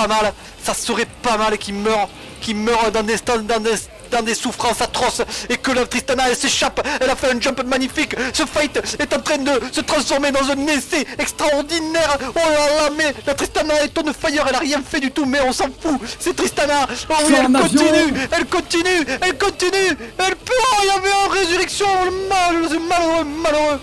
pas mal, ça serait pas mal qu'il meure, qu'il meure dans des, dans des, dans des souffrances atroces et que la Tristana elle s'échappe, elle a fait un jump magnifique, ce fight est en train de se transformer dans un essai extraordinaire, oh là là mais la Tristana est on fire, elle a rien fait du tout mais on s'en fout, c'est Tristana, oh oui elle continue, elle continue, elle continue, elle peut, il y avait une résurrection, mal, malheureux, malheureux.